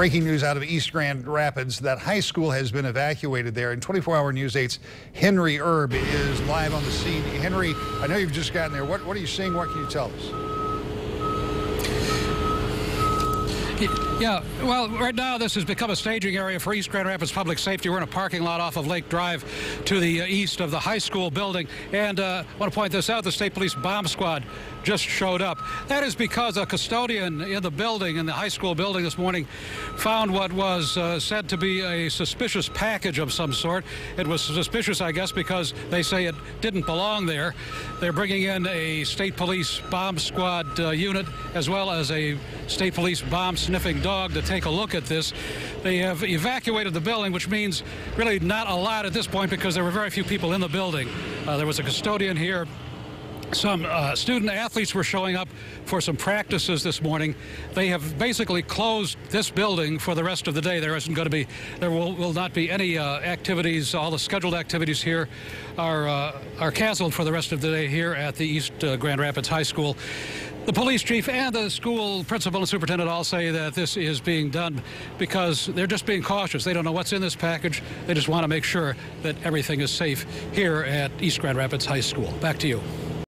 Breaking news out of East Grand Rapids that high school has been evacuated there. And 24 Hour News 8's Henry Erb is live on the scene. Henry, I know you've just gotten there. What, what are you seeing? What can you tell us? Yeah, well, right now this has become a staging area for East Grand Rapids Public Safety. We're in a parking lot off of Lake Drive to the uh, east of the high school building. And uh, I want to point this out, the State Police Bomb Squad just showed up. That is because a custodian in the building, in the high school building this morning, found what was uh, said to be a suspicious package of some sort. It was suspicious, I guess, because they say it didn't belong there. They're bringing in a State Police Bomb Squad uh, unit as well as a State Police bomb sniffing dog to take a look at this. They have evacuated the building, which means really not a lot at this point because there were very few people in the building. Uh, there was a custodian here some uh, student athletes were showing up for some practices this morning. They have basically closed this building for the rest of the day. There isn't going to be, there will, will not be any uh, activities. All the scheduled activities here are uh, are canceled for the rest of the day here at the East uh, Grand Rapids High School. The police chief and the school principal and superintendent all say that this is being done because they're just being cautious. They don't know what's in this package. They just want to make sure that everything is safe here at East Grand Rapids High School. Back to you.